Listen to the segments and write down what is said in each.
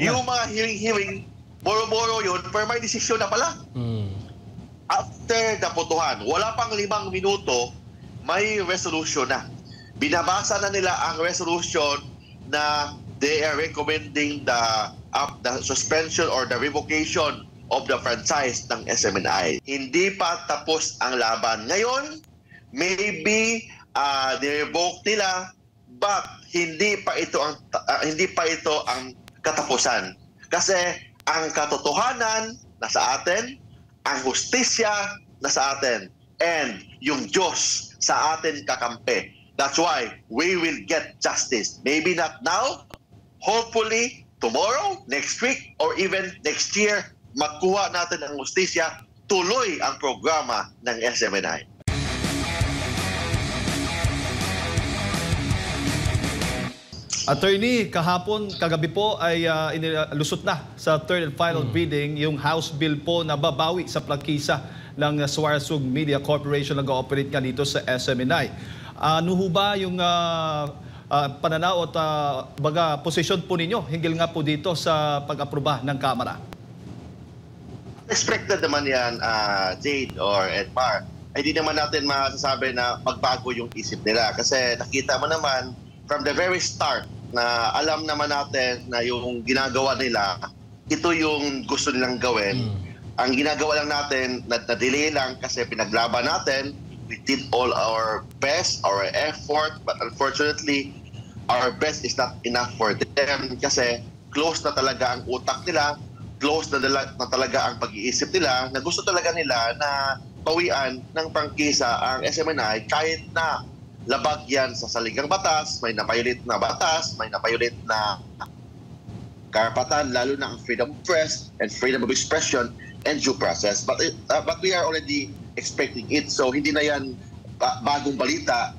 Yung mga hearing-hearing, boro-boro yun, pero may desisyon na pala. Mm. After naputuhan, wala pang limang minuto, may resolution na. Binabasa na nila ang resolution na they are recommending the, up the suspension or the revocation of the franchise ng SMNI. Hindi pa tapos ang laban. Ngayon, maybe uh, revoke nila but hindi pa ito ang ah, hindi pa ito ang katapusan. Kasi ang katotohanan nasa atin, ang hustisya nasa atin, and yung Diyos sa atin kakampi. That's why we will get justice. Maybe not now, hopefully tomorrow, next week, or even next year, magkuha natin ang hustisya, tuloy ang programa ng SMNI. Attorney, kahapon, kagabi po ay uh, inilusot na sa third and final reading yung House Bill po na babawi sa plangkisa ng Suarezug Media Corporation na ga-operate nga dito sa SMNI. Ano ho ba yung uh, uh, pananaw at uh, baga posisyon po ninyo hinggil nga po dito sa pag-aproba ng Kamara? expected naman yan, uh, Jade or Edmar. Ay di naman natin masasabi na magbago yung isip nila. Kasi nakita mo naman from the very start na alam naman natin na yung ginagawa nila, ito yung gusto nilang gawin. Ang ginagawa lang natin, na, na-delay lang kasi pinaglaban natin. We did all our best, our effort, but unfortunately, our best is not enough for them kasi close na talaga ang utak nila, close na, dala, na talaga ang pag-iisip nila na gusto talaga nila na bawian ng prangkisa ang SMNI kahit na labag yan sa saligang batas, may napayulit na batas, may napayulit na karapatan, lalo na ang freedom of press and freedom of expression and due process. But, it, uh, but we are already expecting it. So hindi na yan ba- bagong balita,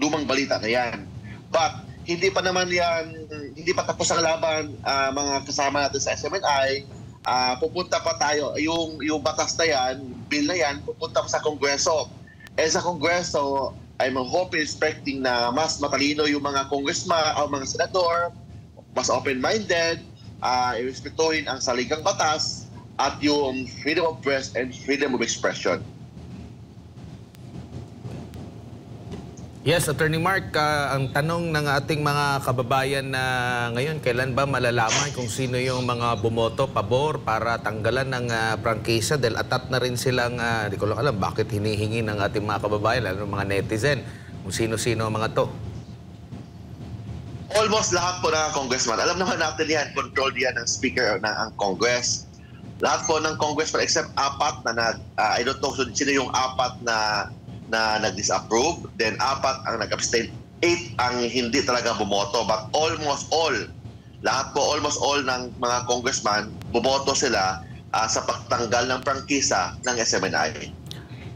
lumang balita na yan. But hindi pa naman yan, hindi pa tapos ang laban, uh, mga kasama natin sa SMNI, uh, pupunta pa tayo, yung, yung batas na yan, bill na yan, pupunta pa sa Kongreso. Eh sa Kongreso, I'm hoping, expecting na mas matalino yung mga congressman o mga senador, mas open-minded, uh, irespetuhin ang saligang batas at yung freedom of press and freedom of expression. Yes, Attorney Mark, ah, ang tanong ng ating mga kababayan na ngayon, kailan ba malalaman kung sino yung mga bumoto pabor para tanggalan ng uh, prangkisa dahil atat na rin silang, uh, di ko lang alam bakit hinihingi ng ating mga kababayan, lalo mga netizen, kung sino-sino mga to. Almost lahat po ng congressman, alam naman natin yan, controlled yan ng speaker ng ang Congress. Lahat po ng congressman except apat na nag, uh, I don't know sino yung apat na na nag-disapprove, then apat ang nag-abstain, eight ang hindi talaga bumoto, but almost all, lahat po, almost all ng mga congressman, bumoto sila uh, sa pagtanggal ng prangkisa ng SMNI.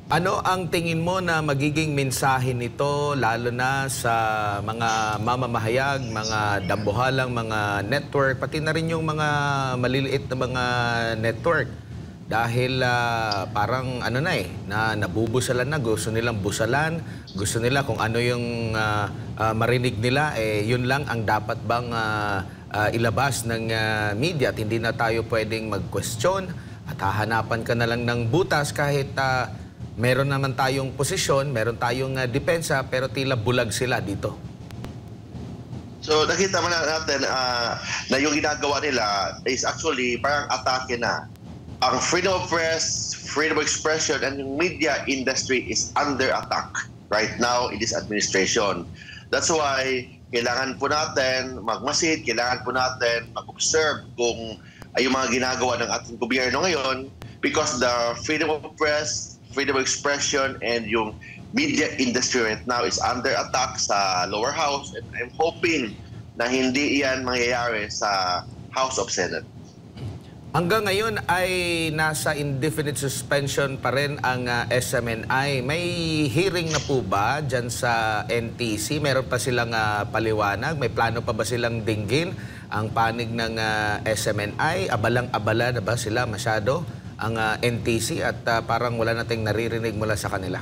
Ano ang tingin mo na magiging mensahe nito lalo na sa mga mamamahayag, mga dambuhalang mga network, pati na rin yung mga maliliit na mga network? Dahil uh, parang ano na eh, na nabubusalan na, gusto nilang busalan, gusto nila kung ano yung uh, uh, marinig nila, eh yun lang ang dapat bang uh, uh, ilabas ng uh, media at hindi na tayo pwedeng mag-question. At hahanapan ka na lang ng butas kahit uh, meron naman tayong posisyon, meron tayong uh, depensa, pero tila bulag sila dito. So nakita mo na natin uh, na yung ginagawa nila is actually parang atake na ang freedom of press, freedom of expression, and yung media industry is under attack right now in this administration. That's why kailangan po natin magmasid, kailangan po natin mag-observe kung ay yung mga ginagawa ng ating gobyerno ngayon because the freedom of press, freedom of expression, and yung media industry right now is under attack sa lower house and I'm hoping na hindi iyan mangyayari sa House of Senate. Hanggang ngayon ay nasa indefinite suspension pa rin ang uh, SMNI. May hearing na po ba dyan sa NTC? Meron pa silang uh, paliwanag? May plano pa ba silang dinggin ang panig ng uh, SMNI? Abalang-abala na ba sila masyado ang uh, NTC at uh, parang wala nating naririnig mula sa kanila?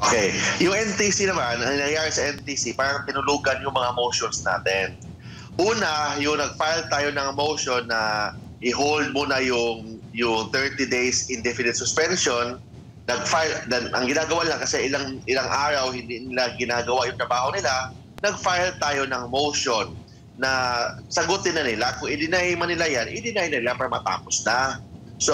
Okay. Yung NTC naman, ang nangyayari sa NTC, parang pinulugan yung mga motions natin. Una, yung nag-file tayo ng motion na i-hold muna yung yung 30 days indefinite suspension. Nag-file, dan, ang ginagawa lang kasi ilang ilang araw hindi nila ginagawa yung trabaho nila, nag-file tayo ng motion na sagutin na nila. Kung i-deny man nila yan, i-deny nila para matapos na. So,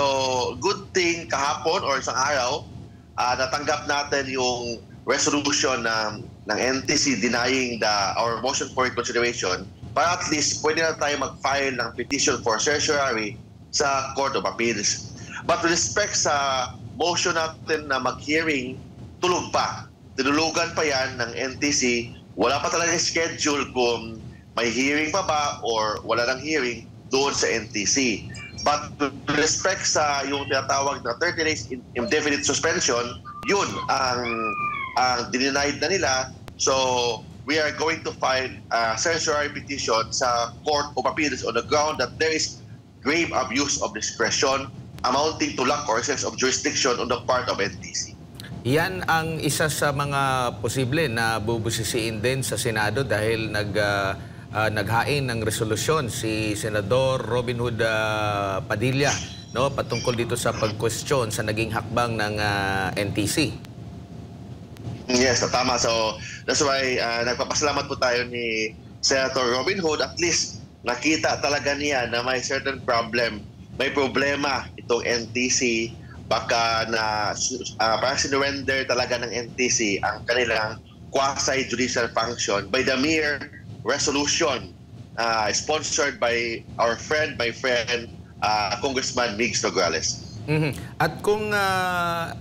good thing kahapon or isang araw, ah, natanggap natin yung resolution ng ng NTC denying the our motion for reconsideration para at least pwede na tayo mag-file ng petition for certiorari sa Court of Appeals. But respect sa motion natin na mag-hearing, tulog pa. Tinulugan pa yan ng NTC. Wala pa talaga schedule kung may hearing pa ba or wala nang hearing doon sa NTC. But respect sa yung tinatawag na 30 days in- indefinite suspension, yun ang ang denied na nila. So, we are going to file a certiorari petition sa Court of Appeals on the ground that there is grave abuse of discretion amounting to lack or excess of jurisdiction on the part of NTC. Yan ang isa sa mga posible na bubusisiin din sa Senado dahil nag, ah, ah, naghain ng resolusyon si Senador Robin Hood ah, Padilla no, patungkol dito sa pag-question sa naging hakbang ng ah, NTC. Yes, tama. So, that's why uh, nagpapasalamat po tayo ni Senator Robin Hood. At least nakita talaga niya na may certain problem. May problema itong NTC. Baka na uh, parang sinurrender talaga ng NTC ang kanilang quasi-judicial function by the mere resolution uh, sponsored by our friend, my friend, uh, Congressman Migs Nograles. Mhm. At kung ah,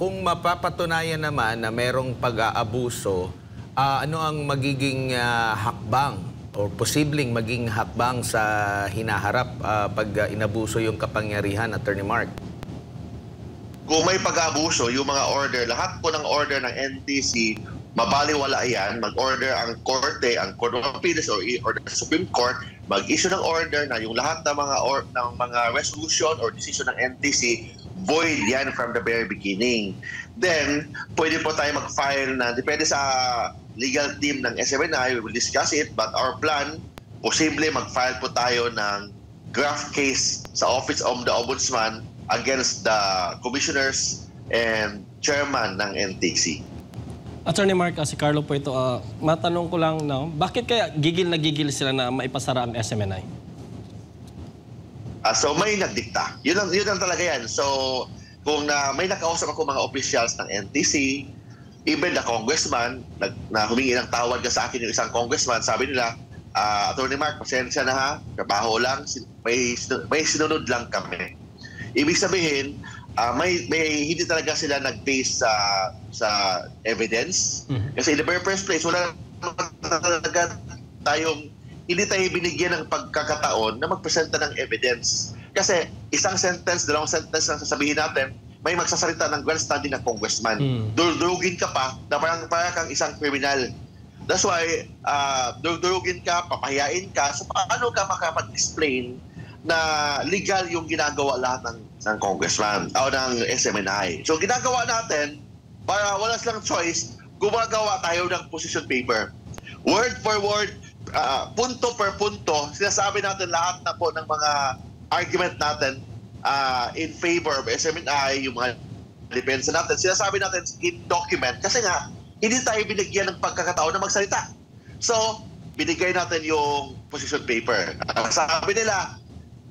kung mapapatunayan naman na merong pag-aabuso, ah, ano ang magiging ah, hakbang o posibleng maging hakbang sa hinaharap ah, pag ah, inabuso yung kapangyarihan, Attorney Mark? kung may pag-abuso, yung mga order, lahat po ng order ng NTC, mabaliwala yan, mag-order ang korte, ang Court of Appeals or, or the Supreme Court, mag-issue ng order na yung lahat ng mga or, ng mga resolution or decision ng NTC void yan from the very beginning. Then, pwede po tayo mag-file na, depende sa legal team ng SMNI, we will discuss it, but our plan, posible mag-file po tayo ng graft case sa Office of the Ombudsman against the commissioners and chairman ng NTC. Attorney Mark, ah, si Carlo po ito, ah, matanong ko lang, no, bakit kaya gigil na gigil sila na maipasara ang SMNI? Ah, so may nagdikta. Yun lang, yun lang talaga yan. So kung na may nakausap ako mga officials ng NTC, even the congressman, nag, na humingi ng tawad ka sa akin yung isang congressman, sabi nila, ah, Attorney Mark, pasensya na ha, trabaho lang, may, may sinunod lang kami. Ibig sabihin, ah, may, may hindi talaga sila nag-base sa sa evidence. Mhm. Kasi in the very first place, wala talaga tayong hindi tayo binigyan ng pagkakataon na magpresenta ng evidence. Kasi isang sentence, dalawang sentence lang sasabihin natin, may magsasalita ng grand standing na congressman. Mm. Durugin ka pa na parang, parang kang isang kriminal. That's why, uh, durugin ka, papahiyain ka, so paano ka makapag-explain na legal yung ginagawa lahat ng, ng congressman o ng SMNI. So ginagawa natin, para wala silang choice, gumagawa tayo ng position paper. Word for word, ah, punto per punto, sinasabi natin lahat na po ng mga argument natin ah, in favor of SMNI, yung mga depensa natin, sinasabi natin in document kasi nga, hindi tayo binigyan ng pagkakataon na magsalita. So, binigay natin yung position paper. Ah, sabi nila,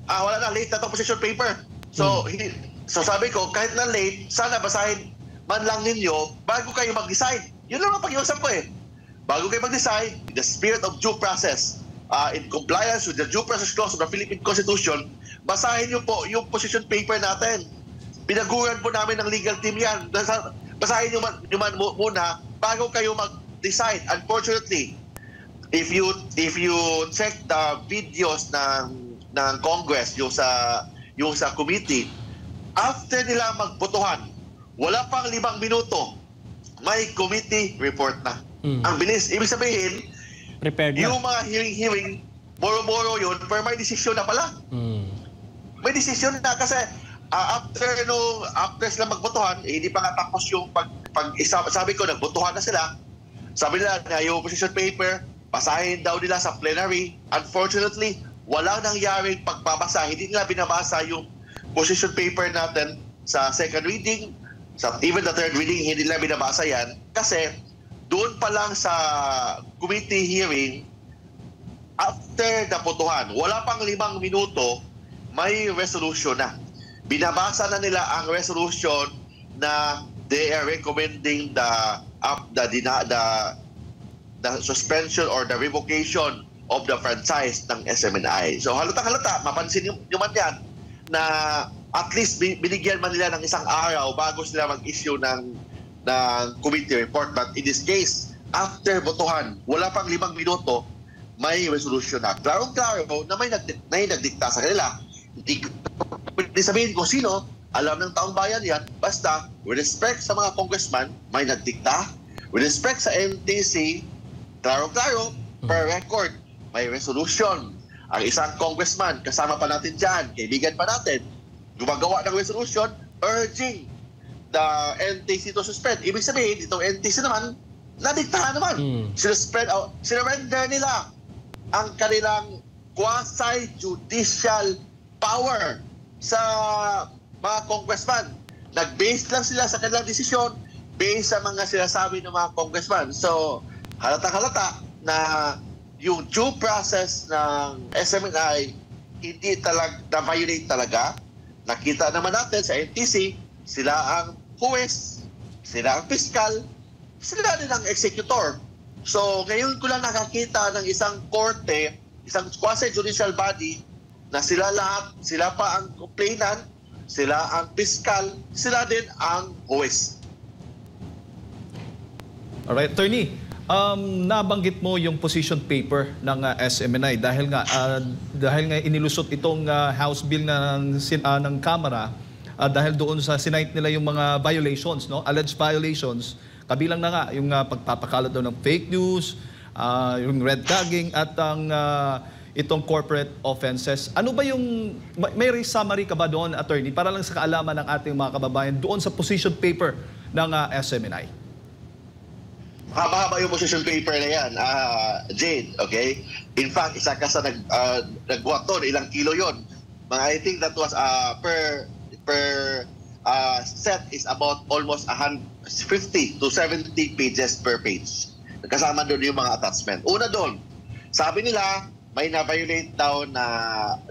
ah, wala na, late na itong position paper. So, hindi, so sabi ko, kahit na late, sana basahin man lang ninyo bago kayo mag-decide. Yun lang ang pag-iusap ko eh. Bago kayo mag-decide, in the spirit of due process, uh, in compliance with the due process clause of the Philippine Constitution, basahin niyo po yung position paper natin. Pinaguran po namin ng legal team yan. Basa- Basahin niyo man, niyo man mu- muna bago kayo mag-decide. Unfortunately, if you if you check the videos ng ng Congress yung sa yung sa committee after nila magbotohan wala pang limang minuto may committee report na Mm. ang bilis ibig sabihin Prepared na? yung mga hearing-hearing boro-boro yun pero may desisyon na pala Mm. may desisyon na kasi ah, after no after sila magbotohan eh, hindi pa nga tapos yung pag, pag sabi ko nagbotohan na sila sabi nila na yung position paper basahin daw nila sa plenary. Unfortunately, walang nangyaring pagbabasa. Hindi nila binabasa yung position paper natin sa second reading, sa even the third reading, hindi nila binabasa yan. Kasi doon pa lang sa committee hearing, after naputuhan, wala pang limang minuto, may resolution na. Binabasa na nila ang resolution na they are recommending the up the, dina, the the suspension or the revocation of the franchise ng SMNI. So halata halata, mapansin nyo man yan na at least bi- binigyan man nila ng isang araw bago sila mag-issue ng, ng committee report. But in this case, after botohan, wala pang limang minuto, may resolution na. Klarong-klaro na may, nagdi- na may nagdikta sa kanila. Hindi, hindi sabihin ko sino, alam ng taong bayan yan, basta with respect sa mga congressman, may nagdikta. With respect sa MTC, klaro-klaro, per record, may resolution. Ang isang congressman, kasama pa natin dyan, kaibigan pa natin, gumagawa ng resolution urging the NTC to suspend. Ibig sabihin, itong NTC naman, nadiktahan naman. Mm. Sinuspend, oh, sinurrender nila ang kanilang quasi-judicial power sa mga congressman. Nag-base lang sila sa kanilang desisyon based sa mga sinasabi ng mga congressman. So, halata-halata na yung due process ng SMNI hindi talag na-violate talaga. Nakita naman natin sa NTC, sila ang huwes, sila ang fiscal, sila din ang executor. So, ngayon ko lang nakakita ng isang korte, isang quasi-judicial body na sila lahat, sila pa ang complainant, sila ang fiscal, sila din ang huwes. Alright, attorney, um, nabanggit mo yung position paper ng uh, SMNI dahil nga ah, dahil nga inilusot itong ah, House bill ng sin- ah, ng Kamara ah, dahil doon sa sinight nila yung mga violations, no? Alleged violations. Kabilang na nga yung ah, pagpapakalat daw ng fake news, ah, yung red tagging at ang ah, itong corporate offenses. Ano ba yung may, summary ka ba doon, attorney, para lang sa kaalaman ng ating mga kababayan doon sa position paper ng ah, SMNI? Haba-haba yung position paper na yan, ah, Jade, okay? In fact, isa ka sa nag, uh, nagbuhaton, ilang kilo yon. Mga I think that was uh, per per uh, set is about almost a hun- 50 to 70 pages per page. Kasama doon yung mga attachment. Una doon, sabi nila, may na-violate daw na,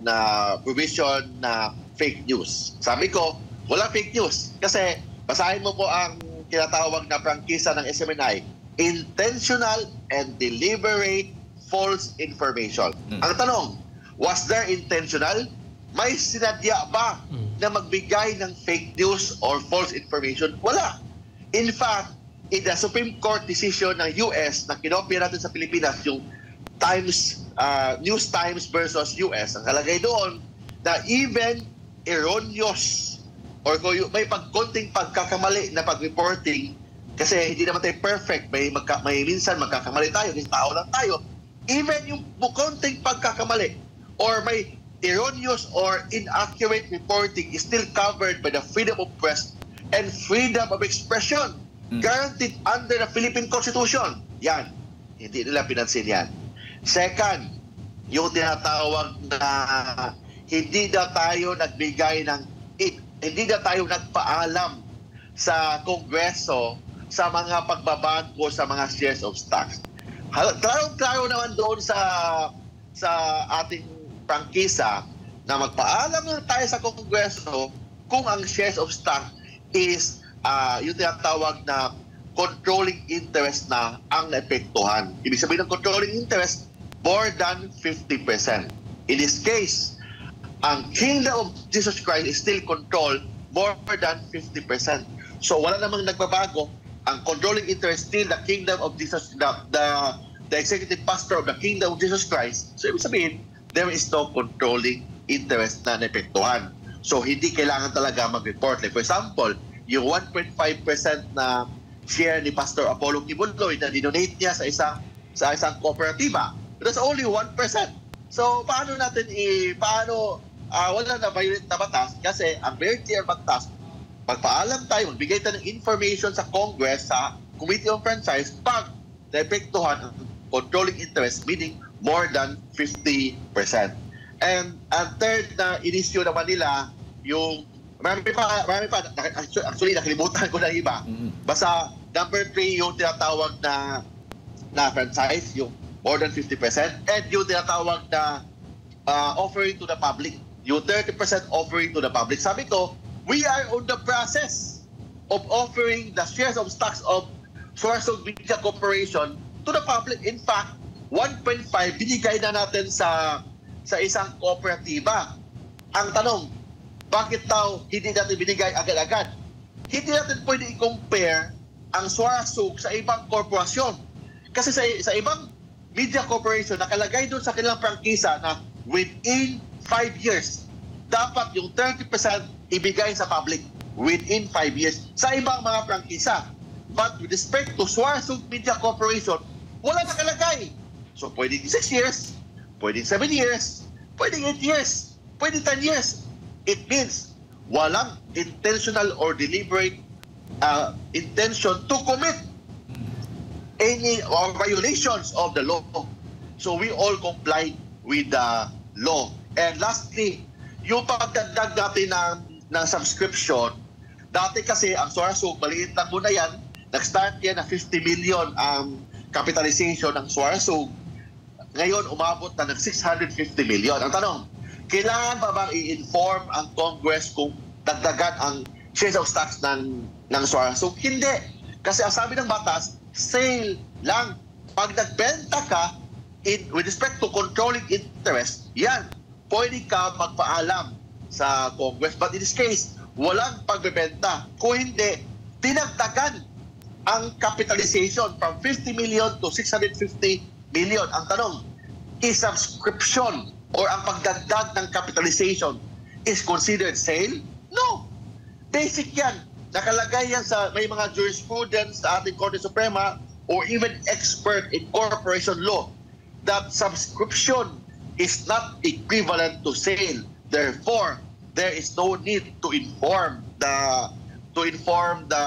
na provision na fake news. Sabi ko, wala fake news. Kasi, basahin mo po ang tinatawag na prangkisa ng SMNI, intentional and deliberate false information. Ang tanong, was there intentional? May sinadya ba na magbigay ng fake news or false information? Wala. In fact, in the Supreme Court decision ng US na kinopya natin sa Pilipinas, yung Times, uh, News Times versus US, ang kalagay doon na even erroneous or may pagkonting pagkakamali na pag-reporting kasi hindi naman tayo perfect, may, magka, may minsan magkakamali tayo, kasi tao lang tayo. Even yung konting pagkakamali or may erroneous or inaccurate reporting is still covered by the freedom of press and freedom of expression guaranteed under the Philippine Constitution. Yan. Hindi nila pinansin yan. Second, yung tinatawag na hindi na tayo nagbigay ng hindi na tayo nagpaalam sa Kongreso sa mga pagbabago sa mga shares of stocks. Klaro-klaro naman doon sa sa ating prangkisa na magpaalam na tayo sa Kongreso kung ang shares of stock is ah, yung tinatawag na controlling interest na ang naepektuhan. Ibig sabihin ng controlling interest, more than 50%. In this case, ang kingdom of Jesus Christ is still controlled more than 50%. So wala namang nagbabago. Ang controlling interest still the kingdom of Jesus, the, the, the executive pastor of the kingdom of Jesus Christ. So ibig sabihin, there is no controlling interest na naepektuhan. So hindi kailangan talaga mag-report. Like for example, yung 1.5% na share ni Pastor Apollo Kibuloy na dinonate niya sa isang sa isang kooperatiba. That's only 1%. So paano natin i paano ah, wala na violate na batas kasi ang very clear batas magpaalam tayo, magbigay tayo ng information sa Congress, sa Committee on Franchise, pag naepektuhan ang controlling interest, meaning more than 50%. And ang third na in-issue naman nila, yung marami pa, marami pa, Nak- actually nakalimutan ko na iba. Basta number three, yung tinatawag na na franchise, yung more than 50%, and yung tinatawag na uh, offering to the public, yung 30% offering to the public. Sabi ko, we are on the process of offering the shares of stocks of Suarso Media Corporation to the public. In fact, 1.5 binigay na natin sa sa isang kooperatiba. Ang tanong, bakit daw hindi natin binigay agad-agad? Hindi natin pwede i-compare ang Suarso sa ibang korporasyon. Kasi sa, sa ibang media corporation, nakalagay doon sa kanilang prangkisa na within 5 years, dapat yung 30% ibigay sa public within 5 years sa ibang mga prangkisa. But with respect to Suarso Media Corporation, wala nakalagay. So pwedeng 6 years, pwedeng 7 years, pwedeng 8 years, pwedeng 10 years. It means walang intentional or deliberate uh, intention to commit any or violations of the law. So we all comply with the law. And lastly, yung pagdagdag natin ng, ng subscription, dati kasi ang Suarsug, maliit lang muna yan, nag-start yan na 50 million ang capitalization ng Suarsug. Ngayon, umabot na ng 650 million. Ang tanong, kailangan ba bang i-inform ang Congress kung dagdagan ang shares of stocks ng, ng Suarsug? Hindi. Kasi ang sabi ng batas, sale lang. Pag nagbenta ka, in, with respect to controlling interest, yan, pwede ka magpaalam sa Congress. But in this case, walang pagbebenta. Kung hindi, tinagdagan ang capitalization from 50 million to 650 million. Ang tanong, is subscription or ang pagdagdag ng capitalization is considered sale? No. Basic yan. Nakalagay yan sa may mga jurisprudence sa ating Korte Suprema or even expert in corporation law that subscription is not equivalent to sale. Therefore, there is no need to inform the to inform the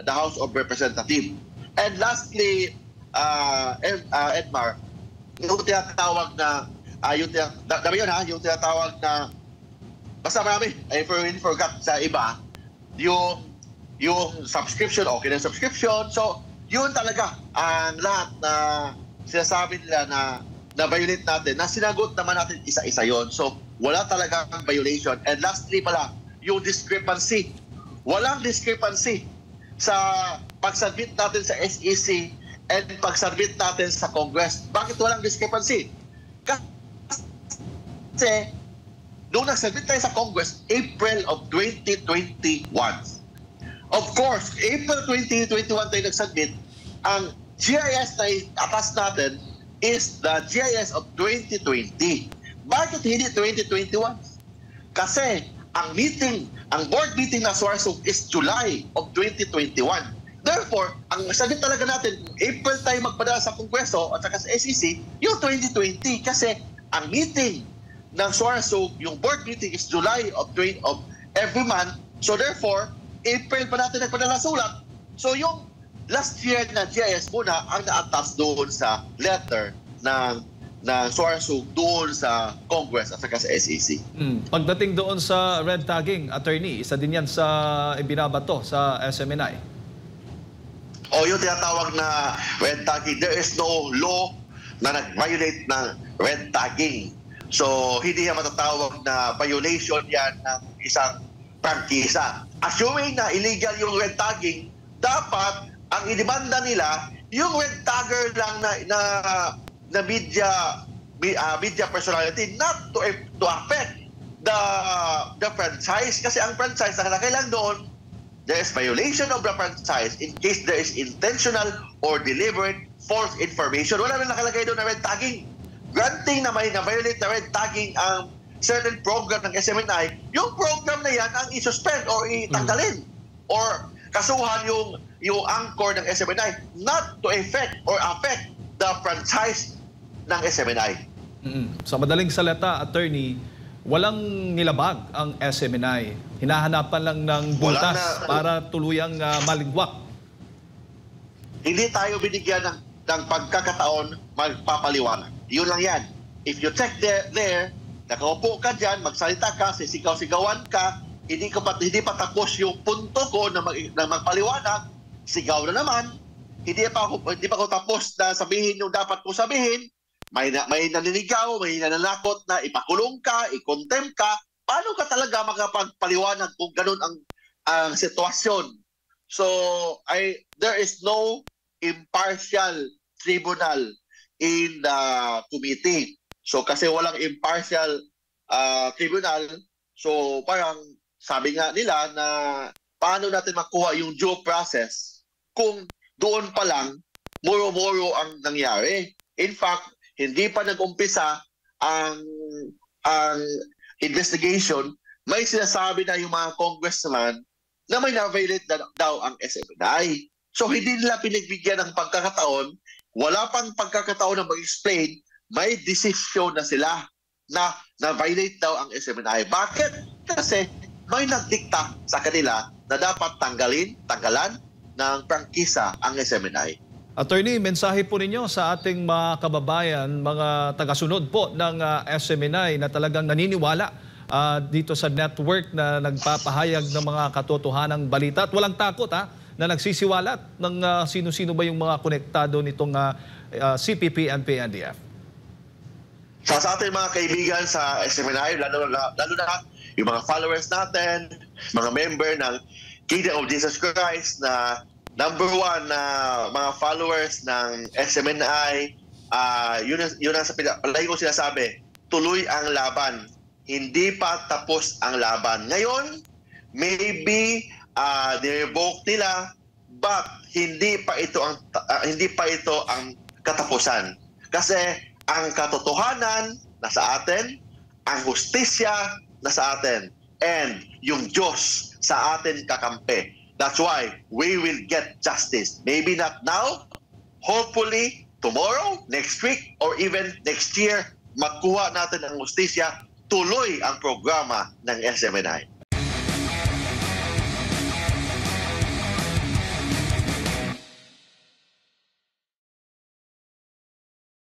the House of Representatives. And lastly, uh, uh, Edmar, yung tinatawag na uh, yung tina- da- dami yun ha, yung tinatawag na basta marami, I for, forgot sa iba, yung yung subscription, okay na subscription. So, yun talaga ang lahat na sinasabi nila na na violate natin, na sinagot naman natin isa-isa yon. So, wala talagang violation. And lastly pala, yung discrepancy. Walang discrepancy sa pagsubmit natin sa SEC and pagsubmit natin sa Congress. Bakit walang discrepancy? Kasi, nung nagsubmit tayo sa Congress, April of 2021. Of course, April 2021 tayo nagsubmit, ang GIS na atas natin is the GIS of 2020. Bakit hindi 2021? Kasi ang meeting, ang board meeting na Suarsog is July of 2021. Therefore, ang sagot talaga natin, April tayo magpadala sa Kongreso at saka sa SEC, yung 2020. Kasi ang meeting ng Suarsog, yung board meeting is July of, 20, of every month. So therefore, April pa natin nagpadala sulat. So yung last year na GIS muna ang na-attach doon sa letter ng na Suarsug doon sa Congress at saka sa SEC. Mm. Pagdating doon sa red tagging, attorney, isa din yan sa ibinabato sa SMNI. O yung tinatawag na red tagging, there is no law na nag-violate ng red tagging. So, hindi yan matatawag na violation yan ng isang prangkisa. Assuming na illegal yung red tagging, dapat ang idemanda nila yung red tagger lang na na, na media ah, media personality not to to affect the the franchise kasi ang franchise nakalagay lang doon there is violation of the franchise in case there is intentional or deliberate false information. Wala na nakalagay doon na red tagging. Granting na may na-violate na red tagging ang certain program ng SMNI, yung program na yan ang i-suspend or itanggalin. Or kasuhan yung yung anchor ng SMNI not to affect or affect the franchise ng SMNI. Mm. Sa madaling salita, attorney, walang nilabag ang SMNI. Hinahanapan lang ng butas na. para tuluyang ah, maligwak. Hindi tayo binigyan ng, ng pagkakataon magpapaliwanag. Yun lang yan. If you check there, there nakaupo ka dyan, magsalita ka, sisigaw-sigawan ka, hindi, ka pa, hindi pa tapos yung punto ko na, mag, na magpaliwanag, sigaw na naman, hindi pa ako hindi pa ako tapos na sabihin yung dapat ko sabihin, may na, may naninigaw, may nananakot na ipakulong ka, i-contempt ka, paano ka talaga makapagpaliwanag kung ganun ang ang sitwasyon? So, I there is no impartial tribunal in the committee. So kasi walang impartial ah, tribunal, so parang sabi nga nila na paano natin makuha yung due process kung doon pa lang muro-muro ang nangyari. In fact, hindi pa nag-umpisa ang ang investigation, may sinasabi na yung mga congressman na may na-violate na daw ang SMNI. So hindi nila pinagbigyan ng pagkakataon, wala pang pagkakataon na mag-explain, may desisyon na sila na na-violate daw ang SMNI. Bakit? Kasi may nagdikta sa kanila na dapat tanggalin, tanggalan ng prangkisa ang SMNI. Attorney, mensahe po ninyo sa ating mga kababayan, mga tagasunod po ng ah, SMNI na talagang naniniwala ah, dito sa network na nagpapahayag ng mga katotohanang balita at walang takot ha, na nagsisiwalat ng ah, sino-sino ba yung mga konektado nitong ah, ah, CPP and PNDF. sa, sa ating mga kaibigan sa SMNI, lalo, lalo na yung mga followers natin, mga member ng Kingdom of Jesus Christ na number one na mga followers ng SMNI, ah yun, yun ang palagi ko sinasabi, tuloy ang laban. Hindi pa tapos ang laban. Ngayon, maybe uh, revoke nila but hindi pa ito ang ah, hindi pa ito ang katapusan. Kasi ang katotohanan nasa atin, ang hustisya nasa atin, and yung Diyos sa atin kakampi. That's why we will get justice. Maybe not now, hopefully tomorrow, next week, or even next year, makuha natin ang hustisya, tuloy ang programa ng SMNI.